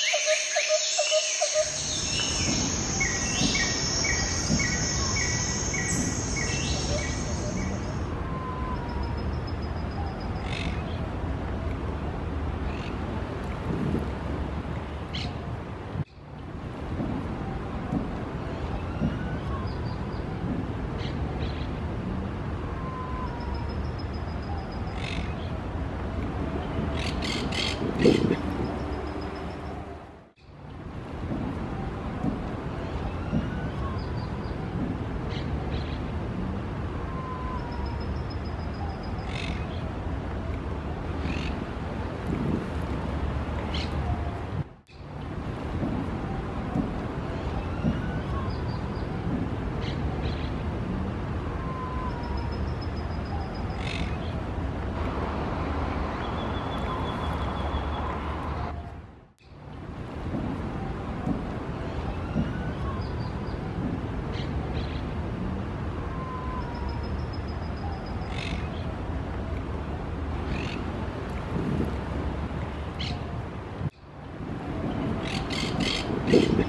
Ha ha ha! Thank.